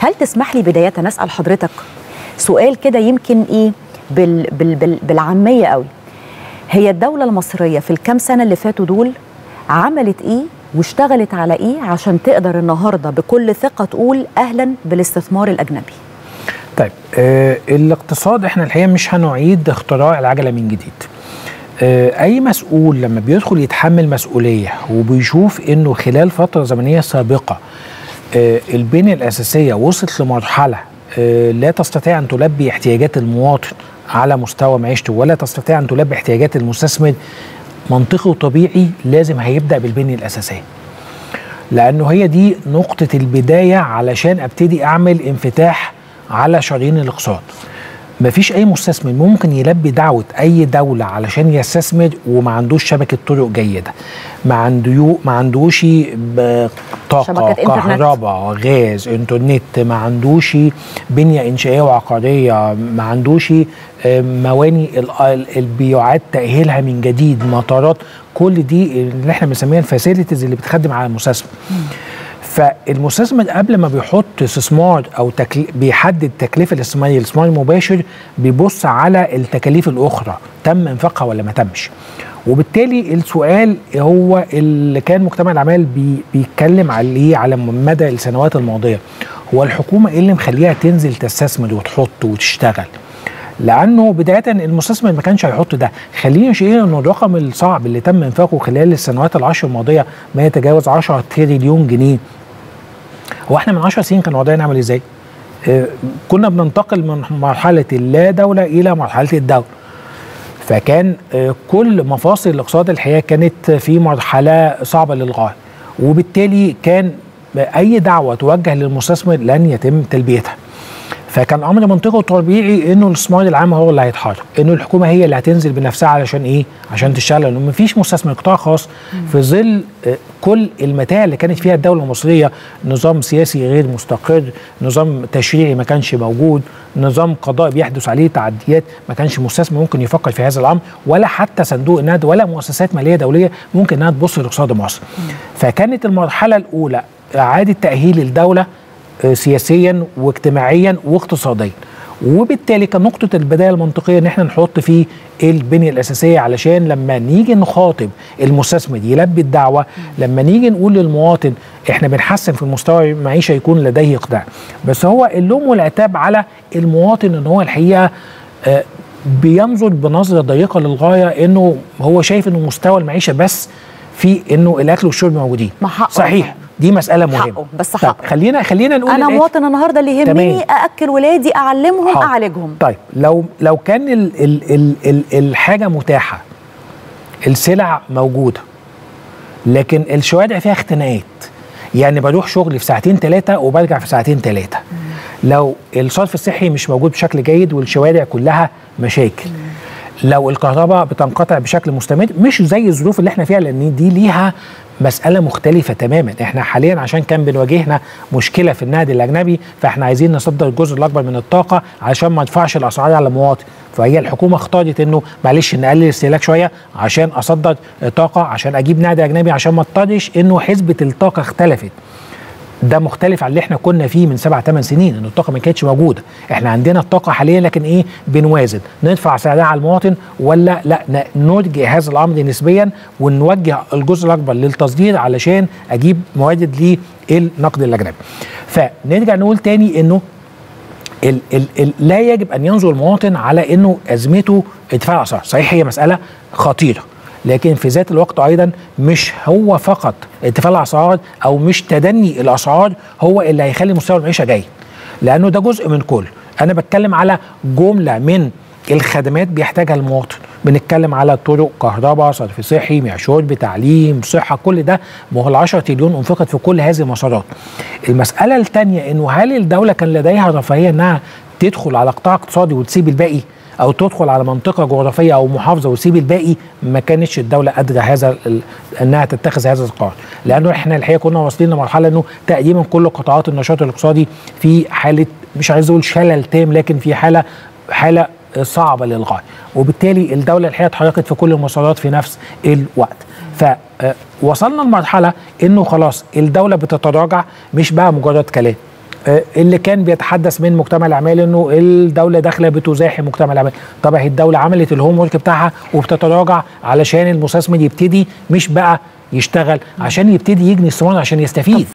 هل تسمح لي بداية أسأل حضرتك سؤال كده يمكن إيه بال بال بال بالعامية قوي؟ هي الدولة المصرية في الكام سنة اللي فاتوا دول عملت إيه واشتغلت على إيه عشان تقدر النهارده بكل ثقة تقول أهلا بالاستثمار الأجنبي؟ طيب آه الاقتصاد إحنا الحقيقة مش هنعيد اختراع العجلة من جديد. آه أي مسؤول لما بيدخل يتحمل مسؤولية وبيشوف إنه خلال فترة زمنية سابقة آه البنيه الأساسية وصلت لمرحلة آه لا تستطيع أن تلبي احتياجات المواطن على مستوى معيشته ولا تستطيع أن تلبي احتياجات المستثمر. منطقي وطبيعي لازم هيبدأ بالبنيه الأساسية لأنه هي دي نقطة البداية علشان أبتدي أعمل انفتاح على شرايين الاقتصاد. مفيش أي مستثمر ممكن يلبي دعوة أي دولة علشان يستثمر وما عندوش شبكة طرق جيدة. ما عنده ما عندوش طاقة كهرباء غاز إنترنت ما عندوش بنية إنشائية وعقارية ما عندوش مواني اللي بيعاد تأهيلها من جديد مطارات. كل دي اللي إحنا بنسميها ال facilities اللي بتخدم على المستثمر. فالمستثمر قبل ما بيحط استثمار أو تكل... بيحدد تكلفة الاستثمار الاستثمار المباشر بيبص على التكاليف الأخرى تم إنفاقها ولا ما تمش. وبالتالي السؤال هو اللي كان مجتمع الأعمال بي... بيتكلم عليه على مدى السنوات الماضية. هو الحكومة إيه اللي مخليها تنزل تستثمر وتحط وتشتغل؟ لأنه بداية المستثمر ما كانش هيحط ده. خلينا نشير انه الرقم الصعب اللي تم إنفاقه خلال السنوات العشر الماضية ما يتجاوز 10 تريليون جنيه. هو إحنا من 10 سنين كان وضعنا عامل إزاي؟ آه كنا بننتقل من مرحلة اللا دوله إلى مرحلة الدولة. فكان آه كل مفاصل الاقتصاد الحقيقة كانت في مرحلة صعبة للغاية وبالتالي كان أي دعوة توجه للمستثمر لن يتم تلبيتها. فكان أمر منطقي وطبيعي إنه الاستثمار العام هو اللي هيتحرك إنه الحكومة هي اللي هتنزل بنفسها علشان إيه؟ عشان تشتغل لأنه ما فيش مستثمر قطاع خاص في ظل كل المتاع اللي كانت فيها الدولة المصرية نظام سياسي غير مستقر نظام تشريعي ما كانش موجود نظام قضاء بيحدث عليه تعديات ما كانش مستثمر ممكن يفكر في هذا الأمر ولا حتى صندوق النقد ولا مؤسسات مالية دولية ممكن إنها تبص لاقتصاد مصر. فكانت المرحلة الأولى إعادة تأهيل الدولة سياسيا واجتماعيا واقتصاديا. وبالتالي كان نقطة البداية المنطقية إن إحنا نحط فيه البنية الأساسية علشان لما نيجي نخاطب المستثمر يلبي الدعوة لما نيجي نقول للمواطن إحنا بنحسن في المستوى المعيشة يكون لديه إقناع بس هو اللوم والعتاب على المواطن إن هو الحقيقة آه بينظر بنظرة ضيقة للغاية إنه هو شايف إنه مستوى المعيشة بس في إنه الأكل والشرب موجودين. صحيح. دي مسألة مهمة. حقه بس حقه. خلينا خلينا نقول أنا مواطن النهارده اللي يهمني أأكل ولادي أعلمهم حق. أعالجهم. طيب لو لو كان ال ال ال ال الحاجة متاحة السلع موجودة لكن الشوارع فيها اختناقات يعني بروح شغلي في ساعتين ثلاثة وبرجع في ساعتين ثلاثة لو الصرف الصحي مش موجود بشكل جيد والشوارع كلها مشاكل. مم. لو الكهرباء بتنقطع بشكل مستمر مش زي الظروف اللي إحنا فيها لأن دي ليها مسألة مختلفة تماما. إحنا حاليا عشان كان بنواجهنا مشكلة في النقد الأجنبي فإحنا عايزين نصدر الجزء الأكبر من الطاقة عشان ما ندفعش الأسعار على المواطن فهي الحكومة اختارت إنه معلش نقلل الاستهلاك شوية عشان أصدر طاقة عشان أجيب نقد أجنبي عشان ما اضطرش إنه حسبة الطاقة اختلفت. ده مختلف عن اللي إحنا كنا فيه من سبع ثمان سنين إن الطاقة ما كانتش موجودة. إحنا عندنا الطاقة حاليا لكن إيه؟ بنوازن. ندفع سعرها على المواطن ولا لا؟ نرجع هذا الأمر نسبيا ونوجه الجزء الأكبر للتصدير علشان أجيب موارد للنقد الأجنبي. فنرجع نقول تاني إنه ال ال ال لا يجب أن ينظر المواطن على إنه أزمته ادفاع الأسعار. صحيح هي مسألة خطيرة. لكن في ذات الوقت أيضا مش هو فقط ارتفاع الأسعار أو مش تدني الأسعار هو اللي هيخلي مستوى المعيشه جيد لأنه ده جزء من كل أنا بتكلم على جملة من الخدمات بيحتاجها المواطن. بنتكلم على طرق كهرباء صرف صحي مياه شرب تعليم صحة كل ده. ما هو ال 10 تريليون أنفقت في كل هذه المسارات. المسألة الثانية إنه هل الدولة كان لديها رفاهية إنها تدخل على قطاع اقتصادي وتسيب الباقي؟ أو تدخل على منطقة جغرافية أو محافظة وتسيب الباقي ما كانتش الدولة قادرة هذا إنها تتخذ هذا القرار. لأنه إحنا الحقيقة كنا واصلين لمرحلة إنه تقريبا كل قطاعات النشاط الاقتصادي في حالة مش عايز أقول شلل تام لكن في حالة حالة صعبة للغاية. وبالتالي الدولة الحقيقة اتحركت في كل المسارات في نفس الوقت. فوصلنا لمرحلة إنه خلاص الدولة بتتراجع مش بقى مجرد كلام. آه، اللي كان بيتحدث من مجتمع الأعمال إنه الدولة داخلة بتزاحم مجتمع الأعمال. هي الدولة عملت الهوم ورك بتاعها وبتتراجع علشان المستثمر يبتدي مش بقى يشتغل عشان يبتدي يجني الصوان عشان يستفيد.